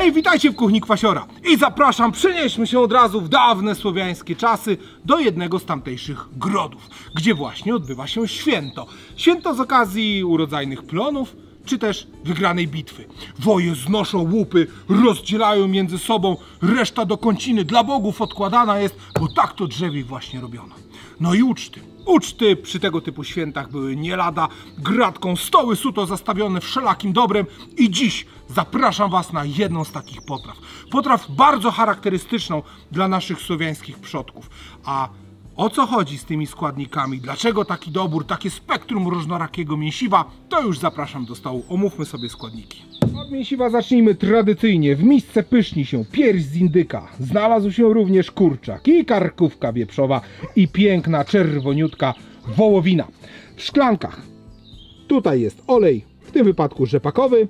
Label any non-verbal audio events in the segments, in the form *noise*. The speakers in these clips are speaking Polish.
Hej, witajcie w kuchni Kwasiora i zapraszam, przenieśmy się od razu w dawne słowiańskie czasy do jednego z tamtejszych grodów, gdzie właśnie odbywa się święto. Święto z okazji urodzajnych plonów, czy też wygranej bitwy. Woje znoszą łupy, rozdzielają między sobą, reszta do kąciny dla bogów odkładana jest, bo tak to drzewi właśnie robiono. No i uczty. Uczty przy tego typu świętach były nie lada gratką, stoły suto zastawione wszelakim dobrem i dziś zapraszam Was na jedną z takich potraw. Potraw bardzo charakterystyczną dla naszych słowiańskich przodków. A o co chodzi z tymi składnikami? Dlaczego taki dobór, takie spektrum różnorakiego mięsiwa? To już zapraszam do stołu. Omówmy sobie składniki. Od mięsiwa zacznijmy tradycyjnie. W misce pyszni się pierś z indyka. Znalazł się również kurczak i karkówka wieprzowa i piękna czerwoniutka wołowina. W szklankach Tutaj jest olej, w tym wypadku rzepakowy,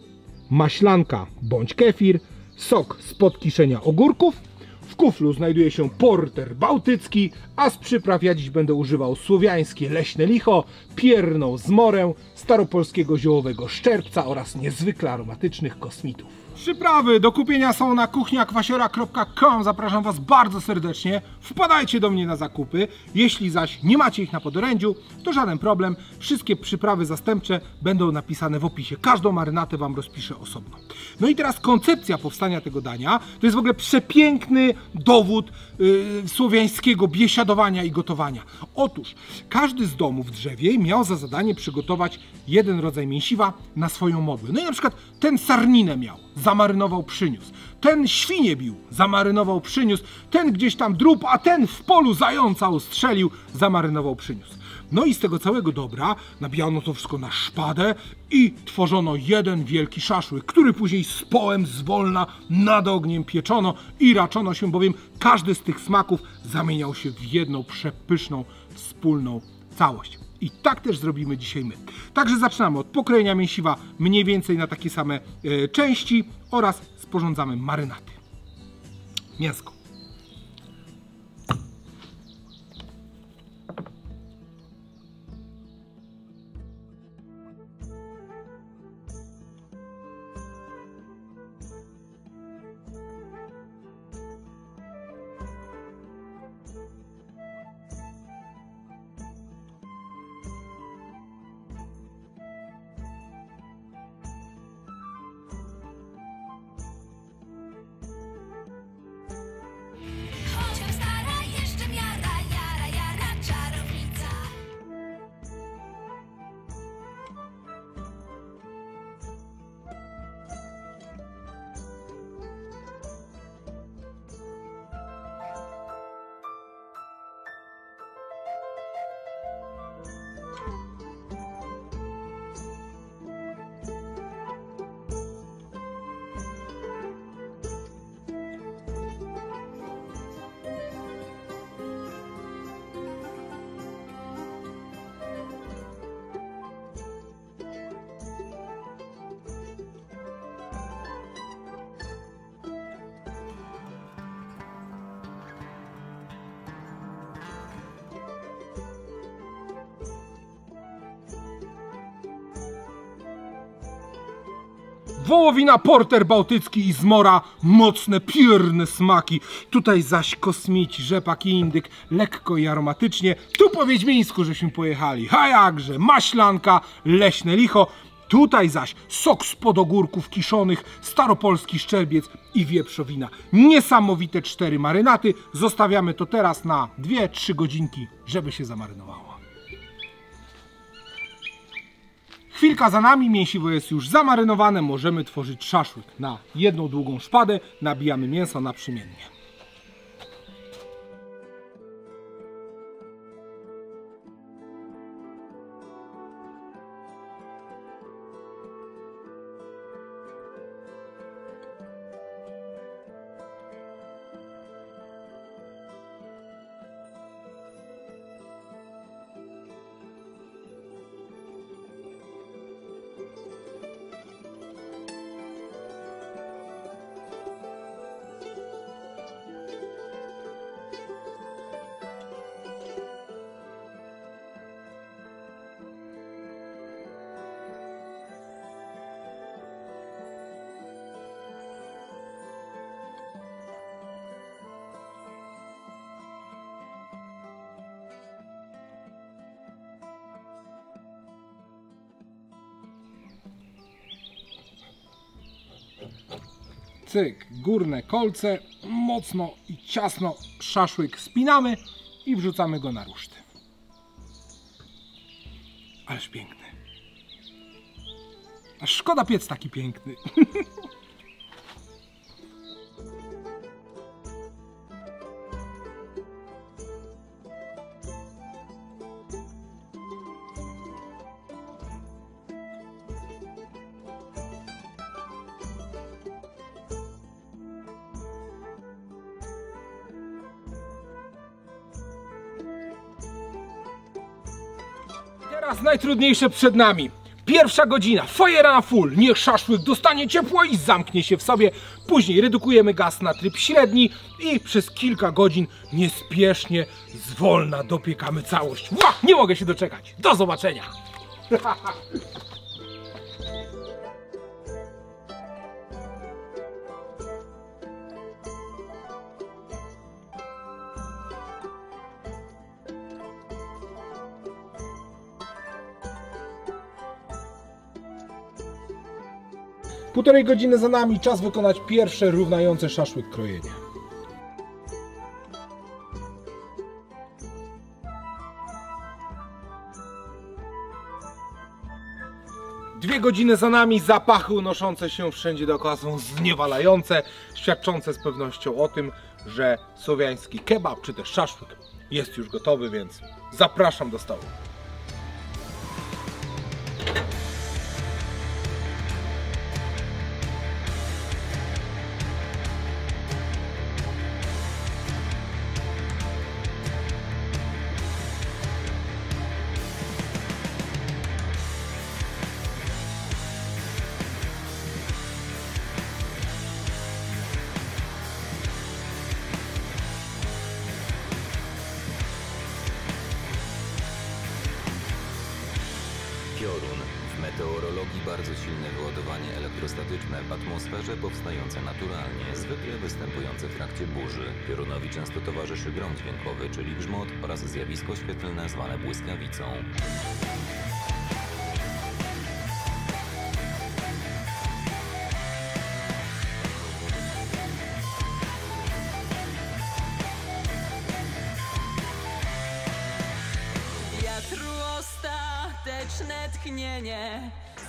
maślanka bądź kefir, sok z podkiszenia ogórków. W kuflu znajduje się porter bałtycki, a z przypraw ja dziś będę używał słowiańskie leśne licho, pierną zmorę, staropolskiego ziołowego szczerbca oraz niezwykle aromatycznych kosmitów. Przyprawy do kupienia są na kuchniakwasiora.com. Zapraszam Was bardzo serdecznie. Wpadajcie do mnie na zakupy. Jeśli zaś nie macie ich na podorędziu, to żaden problem. Wszystkie przyprawy zastępcze będą napisane w opisie. Każdą marynatę Wam rozpiszę osobno. No i teraz koncepcja powstania tego dania to jest w ogóle przepiękny dowód yy, słowiańskiego biesiadowania i gotowania. Otóż każdy z domów w drzewie miał za zadanie przygotować jeden rodzaj mięsiwa na swoją modłę. No i na przykład ten sarninę miał, zamarynował, przyniósł. Ten świnie bił, zamarynował, przyniósł. Ten gdzieś tam drób, a ten w polu zająca ustrzelił, zamarynował, przyniósł. No i z tego całego dobra nabijano to wszystko na szpadę i tworzono jeden wielki szaszłyk, który później z połem zwolna nad ogniem pieczono i raczono się, bowiem każdy z tych smaków zamieniał się w jedną przepyszną, wspólną całość. I tak też zrobimy dzisiaj my. Także zaczynamy od pokrojenia mięsiwa mniej więcej na takie same e, części oraz sporządzamy marynaty. Mięsko. Wołowina, porter bałtycki i zmora, mocne, pierne smaki. Tutaj zaś kosmici, rzepak i indyk, lekko i aromatycznie. Tu po Wiedźmińsku żeśmy pojechali. A jakże, maślanka, leśne licho. Tutaj zaś sok spod ogórków kiszonych, staropolski szczerbiec i wieprzowina. Niesamowite cztery marynaty. Zostawiamy to teraz na 2-3 godzinki, żeby się zamarynowało. Chwilka za nami, mięsiwo jest już zamarynowane, możemy tworzyć szaszłyk. Na jedną długą szpadę nabijamy mięso naprzemiennie. Cyk, górne kolce, mocno i ciasno szaszłyk spinamy i wrzucamy go na ruszty. Ależ piękny. Aż szkoda piec taki piękny. *laughs* Teraz najtrudniejsze przed nami. Pierwsza godzina, fajera na full, niech szaszłyk dostanie ciepło i zamknie się w sobie. Później redukujemy gaz na tryb średni i przez kilka godzin niespiesznie, zwolna dopiekamy całość. Ła, nie mogę się doczekać. Do zobaczenia. *laughs* Półtorej godziny za nami, czas wykonać pierwsze równające szaszłyk krojenie. Dwie godziny za nami, zapachy unoszące się wszędzie dookoła są zniewalające, świadczące z pewnością o tym, że słowiański kebab czy też szaszłyk jest już gotowy, więc zapraszam do stołu. Piorun. W meteorologii bardzo silne wyładowanie elektrostatyczne w atmosferze powstające naturalnie, zwykle występujące w trakcie burzy. Piorunowi często towarzyszy grom dźwiękowy, czyli grzmot oraz zjawisko świetlne zwane błyskawicą.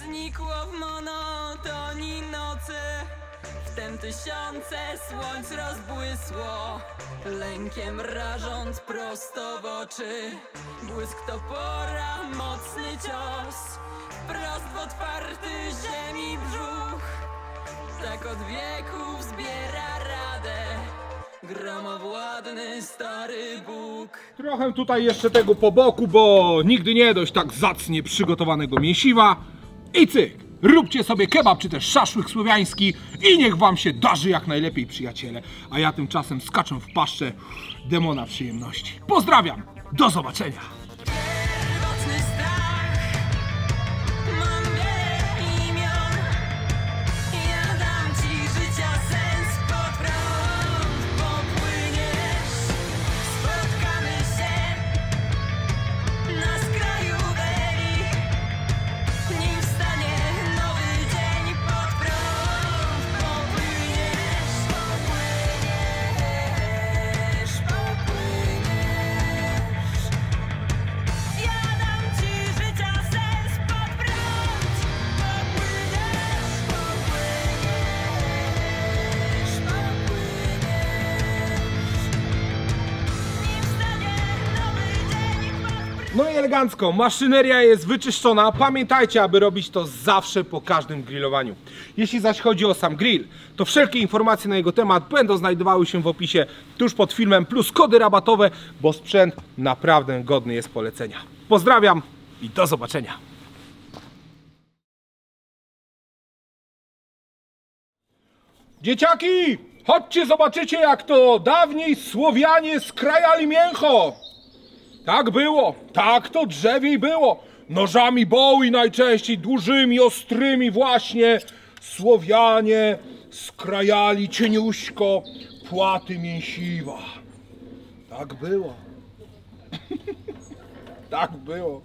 Znikło w monotonii nocy. Wtem tysiące słońc rozbłysło Lękiem rażąc prosto w oczy. Błysk topora, mocny cios Wprost w otwarty ziemi brzuch. Tak od wieków zbiera radę Gromowładny stary Bóg. Trochę tutaj jeszcze tego po boku, bo nigdy nie dość tak zacnie przygotowanego mięsiwa. I cyk! Róbcie sobie kebab czy też szaszłyk słowiański i niech wam się darzy jak najlepiej, przyjaciele. A ja tymczasem skaczę w paszczę demona przyjemności. Pozdrawiam! Do zobaczenia! No i elegancko, maszyneria jest wyczyszczona. Pamiętajcie, aby robić to zawsze po każdym grillowaniu. Jeśli zaś chodzi o sam grill, to wszelkie informacje na jego temat będą znajdowały się w opisie tuż pod filmem, plus kody rabatowe, bo sprzęt naprawdę godny jest polecenia. Pozdrawiam i do zobaczenia. Dzieciaki, chodźcie zobaczycie jak to dawniej Słowianie skrajali mięcho. Tak było, tak to drzewiej było. Nożami boły najczęściej, dużymi, ostrymi właśnie. Słowianie skrajali cieniuśko płaty mięsiwa. Tak było. *laughs* tak było.